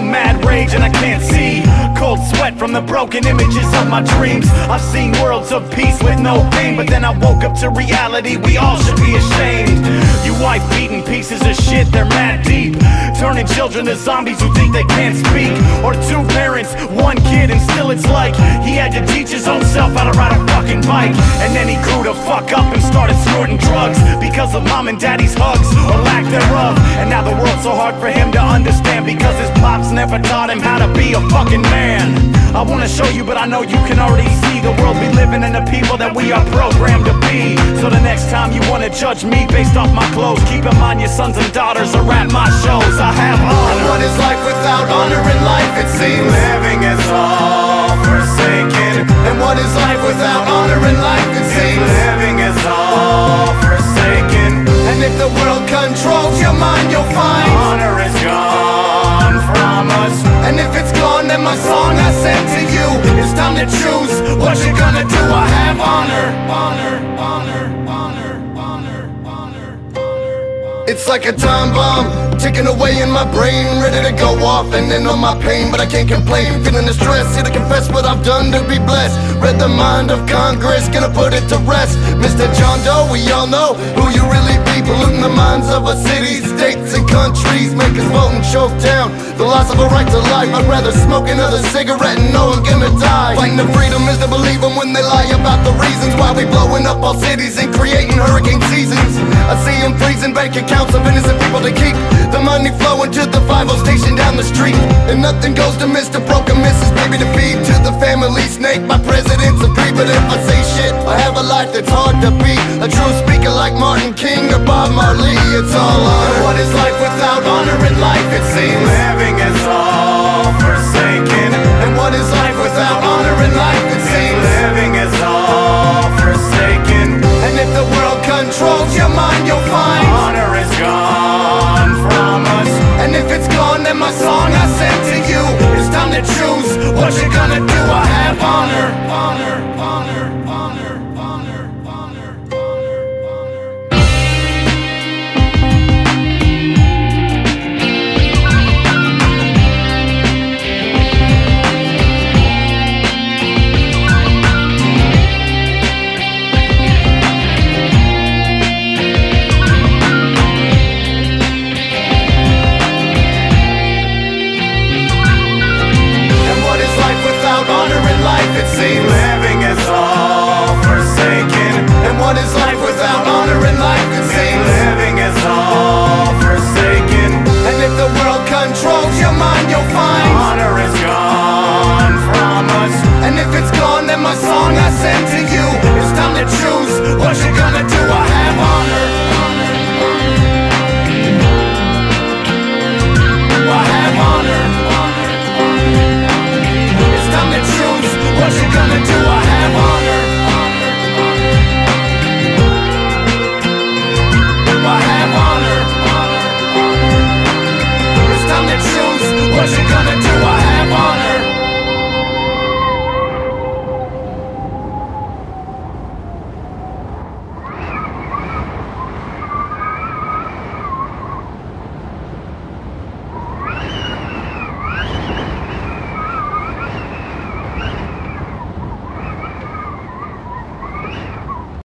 feel mad rage and I can't see. Cold sweat from the broken images of my dreams. I've seen worlds of peace with no pain But then I woke up to reality, we all should be ashamed. You wife beating pieces of shit, they're mad deep. Turning children to zombies who think they can't speak. Or two parents, one kid and still it's like He had to teach his own self how to ride a fucking bike And then he grew to fuck up and started snorting drugs. Because of mom and daddy's hugs, or lack thereof. And now the world's so hard for him to understand. Because his pops never taught him how to be a fucking man. I wanna show you but I know you can already see The world we live in and the people that we are programmed to be. So the next time you wanna judge me based off my clothes Keep in mind your sons and daughters are at my shows. I have honor. What is life without honor in life it seems to choose what you're gonna do? I have honor, honor, honor, honor, honor It's like a time bomb Ticking away in my brain Ready to go off and end on my pain But I can't complain. Feeling the stress Here to confess what I've done to be blessed. Read the mind of Congress Gonna put it to rest. Mr. John Doe We all know who you really be. Polluting the minds of our cities, states and countries. Make us vote and choke down The loss of a right to life. I'd rather smoke another cigarette And know I'm gonna die. Fighting the freedom is to believe them When they lie about the reasons Why we blowing up all cities And creating hurricane bank accounts Of innocent people to keep The money flowing to the 5 station down the street And nothing goes to Mr. Broken Mrs. Baby to feed to the family snake My presidents agree But if I say shit I have a life that's hard to beat. A true speaker like Martin King or Bob Marley It's all honor What is life without honor in life it seems Living is all What you gonna do? I have honor, honor, honor, honor. what it's like question